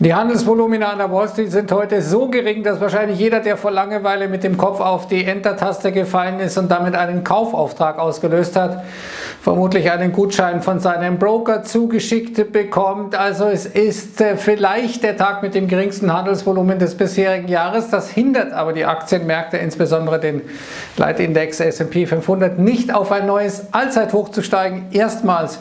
Die Handelsvolumina an der Wall Street sind heute so gering, dass wahrscheinlich jeder, der vor Langeweile mit dem Kopf auf die Enter-Taste gefallen ist und damit einen Kaufauftrag ausgelöst hat, vermutlich einen Gutschein von seinem Broker zugeschickt bekommt. Also es ist äh, vielleicht der Tag mit dem geringsten Handelsvolumen des bisherigen Jahres. Das hindert aber die Aktienmärkte, insbesondere den Leitindex S&P 500, nicht auf ein neues Allzeithoch zu steigen. Erstmals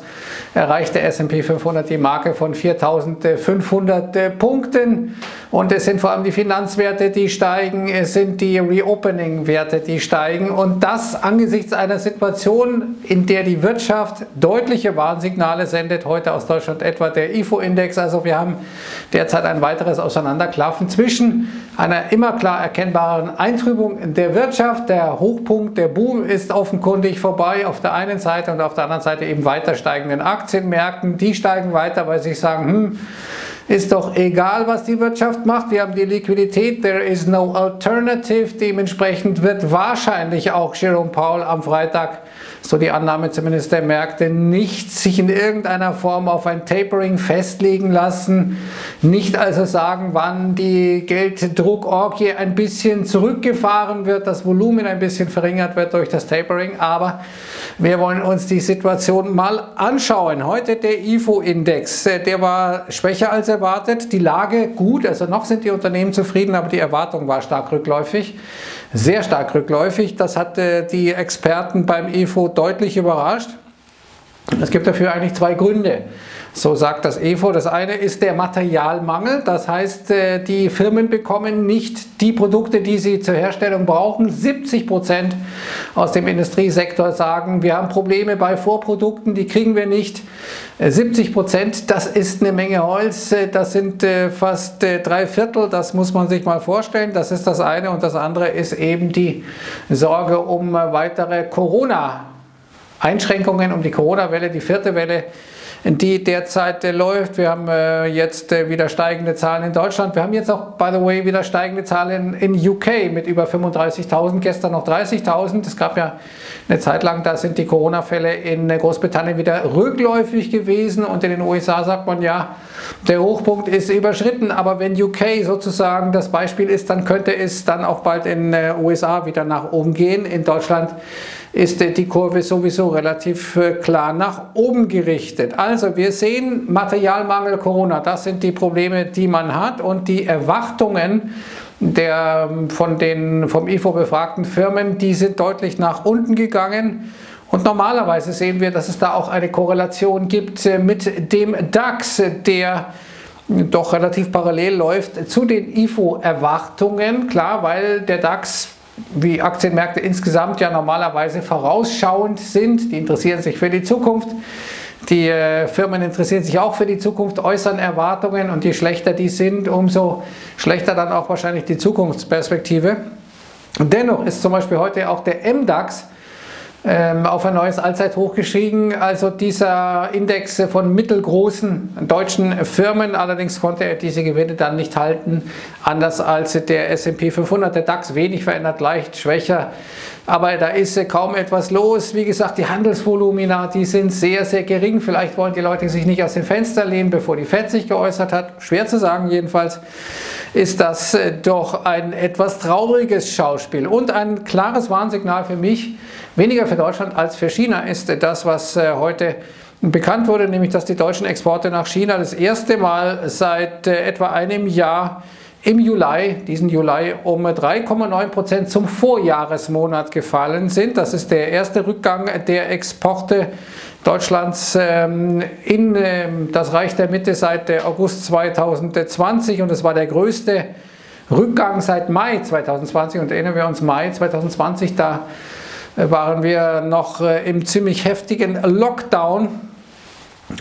erreicht der S&P 500 die Marke von 4.500 Punkten. Und es sind vor allem die Finanzwerte, die steigen, es sind die Reopening-Werte, die steigen. Und das angesichts einer Situation, in der die Wirtschaft deutliche Warnsignale sendet, heute aus Deutschland etwa der IFO-Index. Also wir haben derzeit ein weiteres Auseinanderklaffen zwischen einer immer klar erkennbaren Eintrübung der Wirtschaft. Der Hochpunkt, der Boom ist offenkundig vorbei auf der einen Seite und auf der anderen Seite eben weiter steigenden Aktienmärkten. Die steigen weiter, weil sie sagen, hm, ist doch egal, was die Wirtschaft macht. Wir haben die Liquidität. There is no alternative. Dementsprechend wird wahrscheinlich auch Jerome Powell am Freitag so die Annahme zumindest der Märkte, nicht sich in irgendeiner Form auf ein Tapering festlegen lassen, nicht also sagen, wann die Gelddruckorgie ein bisschen zurückgefahren wird, das Volumen ein bisschen verringert wird durch das Tapering, aber wir wollen uns die Situation mal anschauen. Heute der IFO-Index, der war schwächer als erwartet, die Lage gut, also noch sind die Unternehmen zufrieden, aber die Erwartung war stark rückläufig sehr stark rückläufig. Das hat die Experten beim IFO deutlich überrascht. Es gibt dafür eigentlich zwei Gründe. So sagt das EFO. Das eine ist der Materialmangel. Das heißt, äh, die Firmen bekommen nicht die Produkte, die sie zur Herstellung brauchen. 70 Prozent aus dem Industriesektor sagen, wir haben Probleme bei Vorprodukten, die kriegen wir nicht. 70 äh, Prozent, das ist eine Menge Holz. Äh, das sind fast drei Viertel. Das muss man sich mal vorstellen. Das ist das eine. Und das andere ist eben die Sorge um weitere Corona. Einschränkungen um die Corona-Welle, die vierte Welle, die derzeit äh, läuft. Wir haben äh, jetzt äh, wieder steigende Zahlen in Deutschland. Wir haben jetzt auch, by the way, wieder steigende Zahlen in UK mit über 35.000, gestern noch 30.000. Es gab ja eine Zeit lang, da sind die Corona-Fälle in Großbritannien wieder rückläufig gewesen und in den USA sagt man ja, der Hochpunkt ist überschritten, aber wenn UK sozusagen das Beispiel ist, dann könnte es dann auch bald in den USA wieder nach oben gehen. In Deutschland ist die Kurve sowieso relativ äh, klar nach oben gerichtet. Also wir sehen Materialmangel, Corona, das sind die Probleme, die man hat und die Erwartungen der von den vom IFO befragten Firmen, die sind deutlich nach unten gegangen. Und normalerweise sehen wir, dass es da auch eine Korrelation gibt äh, mit dem DAX, der doch relativ parallel läuft zu den IFO-Erwartungen. Klar, weil der DAX wie Aktienmärkte insgesamt ja normalerweise vorausschauend sind. Die interessieren sich für die Zukunft. Die äh, Firmen interessieren sich auch für die Zukunft, äußern Erwartungen und je schlechter die sind, umso schlechter dann auch wahrscheinlich die Zukunftsperspektive. dennoch ist zum Beispiel heute auch der MDAX auf ein neues Allzeithoch gestiegen. Also dieser Index von mittelgroßen deutschen Firmen, allerdings konnte er diese Gewinne dann nicht halten, anders als der S&P 500, der DAX wenig verändert, leicht schwächer. Aber da ist kaum etwas los. Wie gesagt, die Handelsvolumina, die sind sehr, sehr gering. Vielleicht wollen die Leute sich nicht aus dem Fenster lehnen, bevor die FED sich geäußert hat. Schwer zu sagen jedenfalls ist das äh, doch ein etwas trauriges Schauspiel und ein klares Warnsignal für mich, weniger für Deutschland als für China ist das, was äh, heute bekannt wurde, nämlich dass die deutschen Exporte nach China das erste Mal seit äh, etwa einem Jahr im Juli, diesen Juli, um 3,9 Prozent zum Vorjahresmonat gefallen sind. Das ist der erste Rückgang der Exporte Deutschlands ähm, in ähm, das Reich der Mitte seit August 2020 und es war der größte Rückgang seit Mai 2020 und erinnern wir uns Mai 2020, da äh, waren wir noch äh, im ziemlich heftigen Lockdown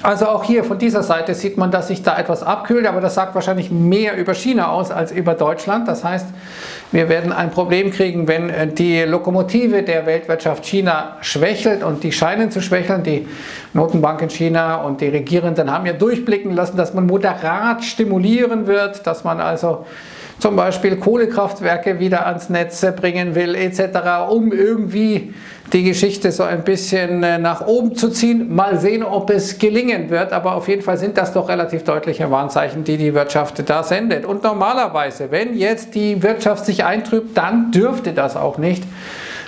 also auch hier von dieser Seite sieht man, dass sich da etwas abkühlt, aber das sagt wahrscheinlich mehr über China aus als über Deutschland. Das heißt, wir werden ein Problem kriegen, wenn äh, die Lokomotive der Weltwirtschaft China schwächelt und die scheinen zu schwächeln. Die Notenbank in China und die Regierenden haben ja durchblicken lassen, dass man moderat stimulieren wird, dass man also zum Beispiel Kohlekraftwerke wieder ans Netz bringen will etc., um irgendwie die Geschichte so ein bisschen äh, nach oben zu ziehen. Mal sehen, ob es gelingen wird, aber auf jeden Fall sind das doch relativ deutliche Warnzeichen, die die Wirtschaft da sendet. Und normalerweise, wenn jetzt die Wirtschaft sich eintrübt, dann dürfte das auch nicht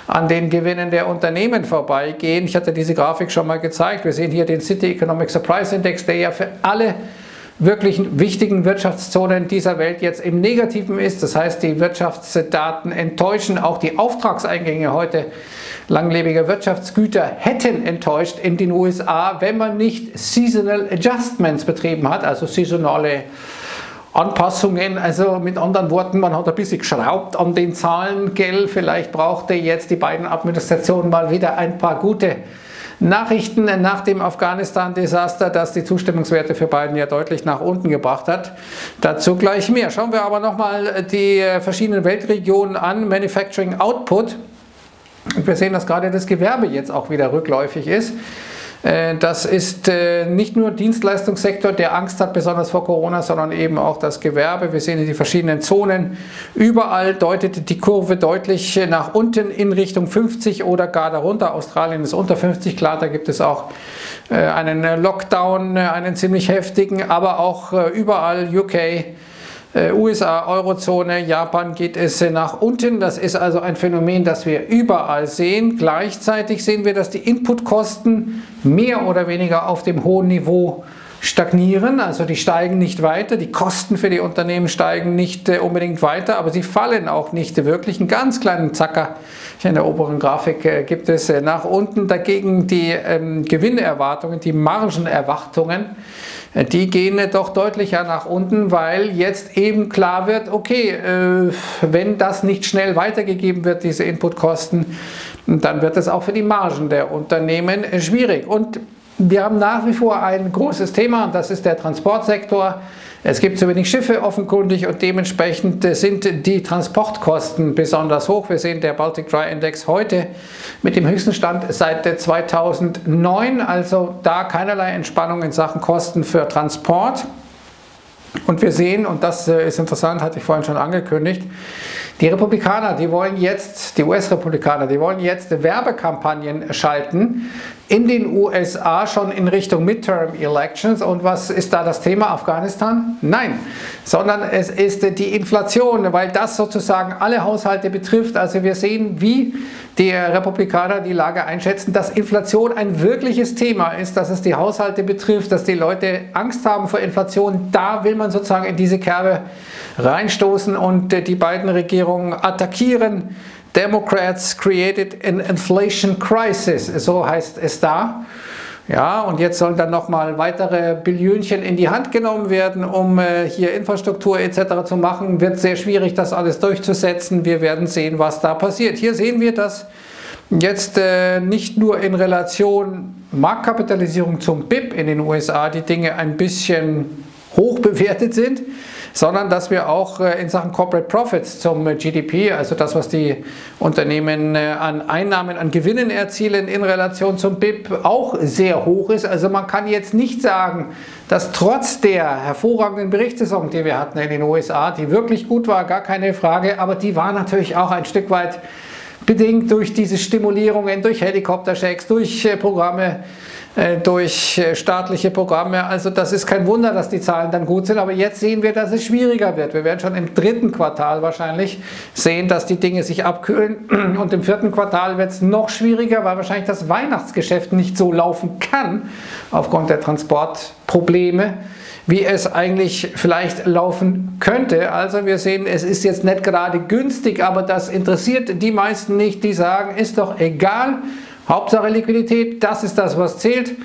an den Gewinnen der Unternehmen vorbeigehen. Ich hatte diese Grafik schon mal gezeigt. Wir sehen hier den City Economic Surprise Index, der ja für alle wirklich wichtigen Wirtschaftszonen dieser Welt jetzt im Negativen ist. Das heißt, die Wirtschaftsdaten enttäuschen, auch die Auftragseingänge heute langlebiger Wirtschaftsgüter hätten enttäuscht in den USA, wenn man nicht Seasonal Adjustments betrieben hat, also saisonale Anpassungen, also mit anderen Worten, man hat ein bisschen geschraubt an den Zahlen, gell, vielleicht brauchte jetzt die beiden Administrationen mal wieder ein paar gute Nachrichten nach dem Afghanistan-Desaster, das die Zustimmungswerte für Biden ja deutlich nach unten gebracht hat. Dazu gleich mehr. Schauen wir aber nochmal die verschiedenen Weltregionen an. Manufacturing Output. Wir sehen, dass gerade das Gewerbe jetzt auch wieder rückläufig ist. Äh, das ist äh, nicht nur Dienstleistungssektor, der Angst hat, besonders vor Corona, sondern eben auch das Gewerbe. Wir sehen die verschiedenen Zonen. Überall deutet die Kurve deutlich nach unten in Richtung 50 oder gar darunter. Australien ist unter 50, klar, da gibt es auch äh, einen Lockdown, einen ziemlich heftigen, aber auch überall UK äh, USA, Eurozone, Japan geht es nach unten. Das ist also ein Phänomen, das wir überall sehen. Gleichzeitig sehen wir, dass die Inputkosten mehr oder weniger auf dem hohen Niveau stagnieren, also die steigen nicht weiter, die Kosten für die Unternehmen steigen nicht äh, unbedingt weiter, aber sie fallen auch nicht wirklich. Einen ganz kleinen Zacker in der oberen Grafik äh, gibt es nach unten. Dagegen die ähm, Gewinnerwartungen, die Margenerwartungen, die gehen doch deutlicher nach unten, weil jetzt eben klar wird, okay, äh, wenn das nicht schnell weitergegeben wird, diese Inputkosten, dann wird es auch für die Margen der Unternehmen schwierig. Und wir haben nach wie vor ein großes Thema, das ist der Transportsektor. Es gibt zu wenig Schiffe offenkundig und dementsprechend sind die Transportkosten besonders hoch. Wir sehen der Baltic Dry Index heute mit dem höchsten Stand seit 2009, also da keinerlei Entspannung in Sachen Kosten für Transport. Und wir sehen, und das äh, ist interessant, hatte ich vorhin schon angekündigt, die Republikaner, die wollen jetzt, die US-Republikaner, die wollen jetzt Werbekampagnen schalten in den USA schon in Richtung Midterm Elections. Und was ist da das Thema Afghanistan? Nein, sondern es ist die Inflation, weil das sozusagen alle Haushalte betrifft. Also wir sehen, wie die Republikaner die Lage einschätzen, dass Inflation ein wirkliches Thema ist, dass es die Haushalte betrifft, dass die Leute Angst haben vor Inflation. Da will man sozusagen in diese Kerbe reinstoßen und die beiden Regierungen attackieren. Democrats created an inflation crisis, so heißt es da. Ja, und jetzt sollen dann nochmal weitere Billionchen in die Hand genommen werden, um äh, hier Infrastruktur etc. zu machen. Wird sehr schwierig, das alles durchzusetzen. Wir werden sehen, was da passiert. Hier sehen wir, dass jetzt äh, nicht nur in Relation Marktkapitalisierung zum BIP in den USA die Dinge ein bisschen hoch bewertet sind, sondern dass wir auch äh, in Sachen Corporate Profits zum GDP, also das, was die Unternehmen äh, an Einnahmen, an Gewinnen erzielen in Relation zum BIP, auch sehr hoch ist. Also man kann jetzt nicht sagen, dass trotz der hervorragenden Berichtssaison, die wir hatten in den USA, die wirklich gut war, gar keine Frage, aber die war natürlich auch ein Stück weit bedingt durch diese Stimulierungen, durch Helikopterchecks, durch äh, Programme äh, durch äh, staatliche Programme. Also das ist kein Wunder, dass die Zahlen dann gut sind. Aber jetzt sehen wir, dass es schwieriger wird. Wir werden schon im dritten Quartal wahrscheinlich sehen, dass die Dinge sich abkühlen. Und im vierten Quartal wird es noch schwieriger, weil wahrscheinlich das Weihnachtsgeschäft nicht so laufen kann aufgrund der Transportprobleme wie es eigentlich vielleicht laufen könnte. Also wir sehen, es ist jetzt nicht gerade günstig, aber das interessiert die meisten nicht, die sagen, ist doch egal, Hauptsache Liquidität, das ist das, was zählt.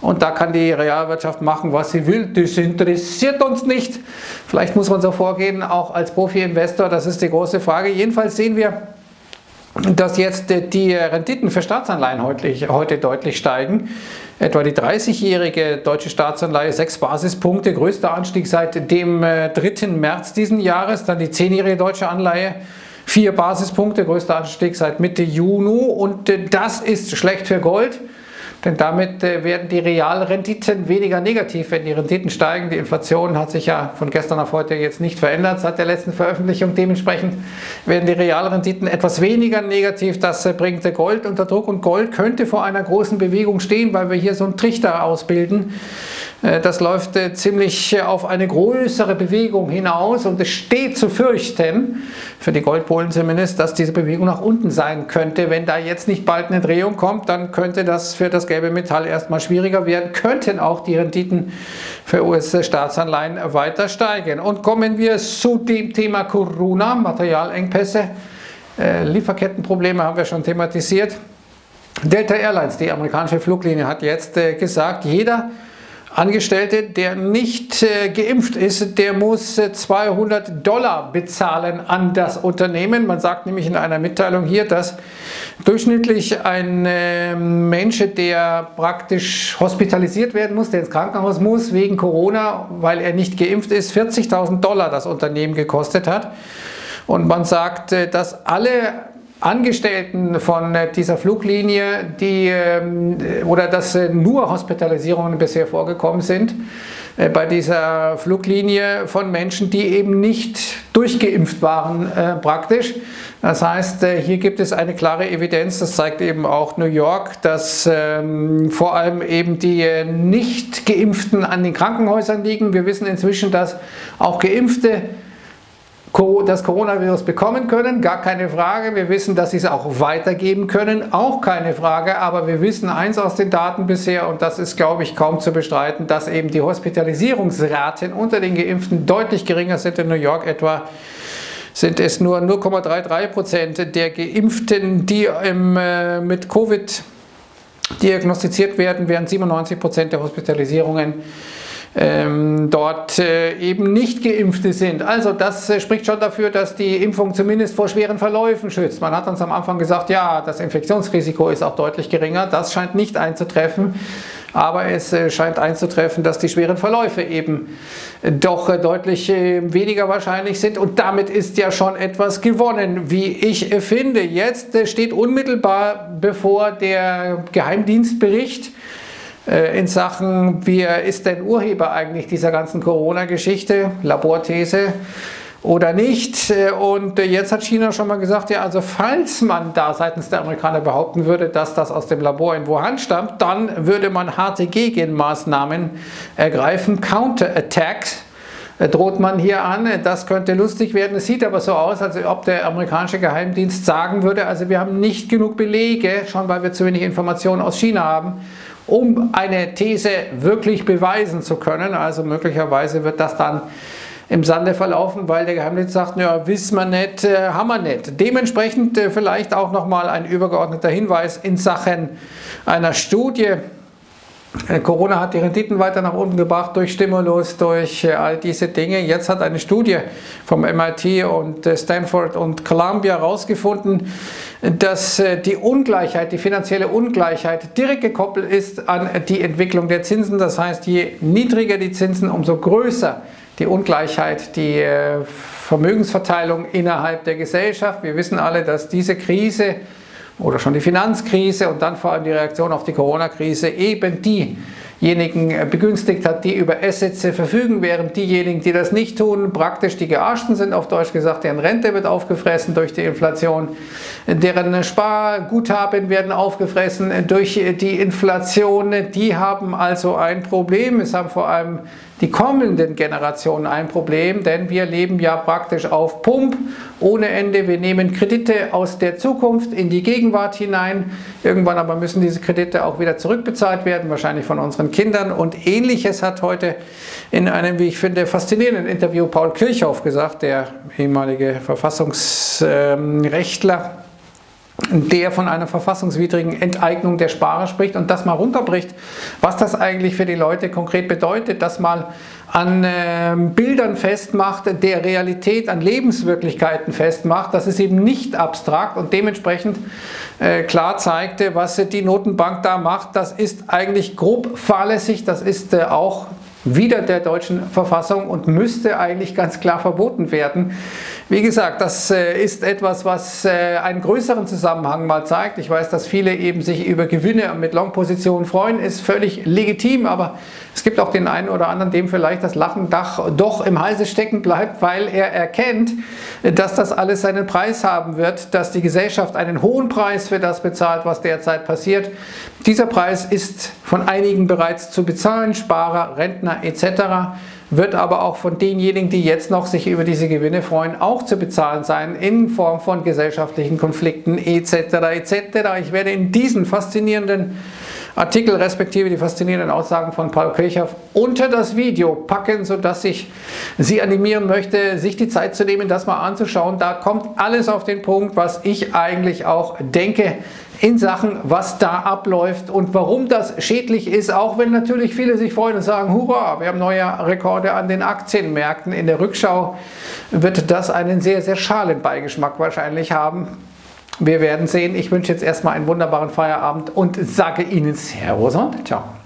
Und da kann die Realwirtschaft machen, was sie will. Das interessiert uns nicht. Vielleicht muss man so vorgehen, auch als Profi-Investor, das ist die große Frage. Jedenfalls sehen wir, dass jetzt die Renditen für Staatsanleihen heute, deutlich steigen. Etwa die 30-jährige deutsche Staatsanleihe 6 Basispunkte, größter Anstieg seit dem 3. Äh, März diesen Jahres. Dann die 10-jährige deutsche Anleihe Vier Basispunkte, größter Anstieg seit Mitte Juni und äh, das ist schlecht für Gold. denn damit äh, werden die Realrenditen weniger negativ, wenn die Renditen steigen. Die Inflation hat sich ja von gestern auf heute jetzt nicht verändert seit der letzten Veröffentlichung. Dementsprechend werden die Realrenditen etwas weniger negativ. Das äh, bringt Gold unter Druck und Gold könnte vor einer großen Bewegung stehen, weil wir hier so einen Trichter ausbilden. Äh, das läuft äh, ziemlich äh, auf eine größere Bewegung hinaus und es steht zu fürchten, für die Goldpolen zumindest, dass diese Bewegung nach unten sein könnte. Wenn da jetzt nicht bald eine Drehung kommt, dann könnte das für das gelbe Metall erstmal schwieriger werden, könnten auch die Renditen für US-Staatsanleihen weiter steigen. Und kommen wir zu dem Thema Corona, Materialengpässe, Lieferkettenprobleme haben wir schon thematisiert. Delta Airlines, die amerikanische Fluglinie, hat jetzt gesagt, jeder Angestellte, der nicht äh, geimpft ist, der muss äh, 200 Dollar bezahlen an das Unternehmen. Man sagt nämlich in einer Mitteilung hier, dass durchschnittlich ein äh, Mensch, der praktisch hospitalisiert werden muss, der ins Krankenhaus muss wegen Corona, weil er nicht geimpft ist, 40.000 Dollar das Unternehmen gekostet hat. Und man sagt, äh, dass alle Angestellten von äh, dieser Fluglinie, die ähm, oder dass äh, nur Hospitalisierungen bisher vorgekommen sind äh, bei dieser Fluglinie von Menschen, die eben nicht durchgeimpft waren praktisch. Das heißt, hier gibt es eine klare Evidenz, das zeigt eben auch New York, dass ähm, vor allem eben die nicht geimpften an den Krankenhäusern liegen. Wir wissen inzwischen, dass auch geimpfte das Coronavirus bekommen können, gar keine Frage. Wir wissen, dass sie es auch weitergeben können, auch keine Frage. Aber wir wissen eins aus den Daten bisher, und das ist, glaube ich, kaum zu bestreiten, dass eben die Hospitalisierungsraten unter den Geimpften deutlich geringer sind. In New York etwa sind es nur 0,33 Prozent der Geimpften, die im, äh, mit Covid diagnostiziert werden, während 97 Prozent der Hospitalisierungen ähm, dort äh, eben nicht Geimpfte sind. Also das äh, spricht schon dafür, dass die Impfung zumindest vor schweren Verläufen schützt. Man hat uns am Anfang gesagt, ja, das Infektionsrisiko ist auch deutlich geringer. Das scheint nicht einzutreffen. Aber es äh, scheint einzutreffen, dass die schweren Verläufe eben äh, doch äh, deutlich weniger wahrscheinlich sind. Und damit ist ja schon etwas gewonnen, wie ich finde. Jetzt steht unmittelbar bevor der Geheimdienstbericht in Sachen, wer ist denn Urheber eigentlich dieser ganzen Corona-Geschichte, Laborthese oder nicht. Äh, und jetzt hat China schon mal gesagt, ja, also falls man da seitens der Amerikaner behaupten würde, dass das aus dem Labor in Wuhan stammt, dann würde man harte Gegenmaßnahmen ergreifen, Counterattacks äh, droht man hier an. Das könnte lustig werden. Es sieht aber so aus, als ob der amerikanische Geheimdienst sagen würde, also wir haben nicht genug Belege, schon weil wir zu wenig Informationen aus China haben, um eine These wirklich beweisen zu können. Also möglicherweise wird das dann im Sande verlaufen, weil der Geheimdienst sagt, ja, wissen wir nicht, äh, haben wir nicht. Dementsprechend äh, vielleicht auch nochmal ein übergeordneter Hinweis in Sachen einer Studie, Corona hat die Renditen weiter nach unten gebracht durch Stimulus, durch äh, all diese Dinge. Jetzt hat eine Studie vom MIT und äh, Stanford und Columbia herausgefunden, dass die Ungleichheit, die finanzielle Ungleichheit direkt gekoppelt ist an die Entwicklung der Zinsen. Das heißt, je niedriger die Zinsen, umso größer die Ungleichheit, die Vermögensverteilung innerhalb der Gesellschaft. Wir wissen alle, dass diese Krise oder schon die Finanzkrise und dann vor allem die Reaktion auf die Corona-Krise eben diejenigen äh, begünstigt hat, die über Assets verfügen, während diejenigen, die das nicht tun, praktisch die Gearschten sind, auf Deutsch gesagt, deren Rente wird aufgefressen durch die Inflation, deren Sparguthaben werden aufgefressen durch die Inflation, die haben also ein Problem. Es haben vor allem die kommenden Generationen ein Problem, denn wir leben ja praktisch auf Pump ohne Ende. Wir nehmen Kredite aus der Zukunft in die Gegenwart hinein. Irgendwann aber müssen diese Kredite auch wieder zurückbezahlt werden, wahrscheinlich von unseren Kindern. Und ähnliches hat heute in einem, wie ich finde, faszinierenden Interview Paul Kirchhoff gesagt, der ehemalige Verfassungsrechtler der von einer verfassungswidrigen Enteignung der Sparer spricht und das mal runterbricht, was das eigentlich für die Leute konkret bedeutet, das mal an äh, Bildern festmacht, der Realität, an Lebenswirklichkeiten festmacht, dass es eben nicht abstrakt und dementsprechend äh, klar zeigte, was die Notenbank da macht, das ist eigentlich grob fahrlässig, das ist äh, auch wieder der deutschen Verfassung und müsste eigentlich ganz klar verboten werden. Wie gesagt, das äh, ist etwas, was äh, einen größeren Zusammenhang mal zeigt. Ich weiß, dass viele eben sich über Gewinne mit Long-Positionen freuen, ist völlig legitim, aber es gibt auch den einen oder anderen, dem vielleicht das Lachendach doch im Halse stecken bleibt, weil er erkennt, dass das alles seinen Preis haben wird, dass die Gesellschaft einen hohen Preis für das bezahlt, was derzeit passiert. Dieser Preis ist von einigen bereits zu bezahlen, Sparer, Rentner etc wird aber auch von denjenigen, die jetzt noch sich über diese Gewinne freuen, auch zu bezahlen sein in Form von gesellschaftlichen Konflikten etc. etc. Ich werde in diesen faszinierenden Artikel respektive die faszinierenden Aussagen von Paul Kirchhoff unter das Video packen, sodass ich Sie animieren möchte, sich die Zeit zu nehmen, das mal anzuschauen. Da kommt alles auf den Punkt, was ich eigentlich auch denke in Sachen, was da abläuft und warum das schädlich ist, auch wenn natürlich viele sich freuen und sagen, hurra, wir haben neue Rekorde an den Aktienmärkten. In der Rückschau wird das einen sehr, sehr schalen Beigeschmack wahrscheinlich haben. Wir werden sehen. Ich wünsche jetzt erstmal einen wunderbaren Feierabend und sage Ihnen Servus und ciao.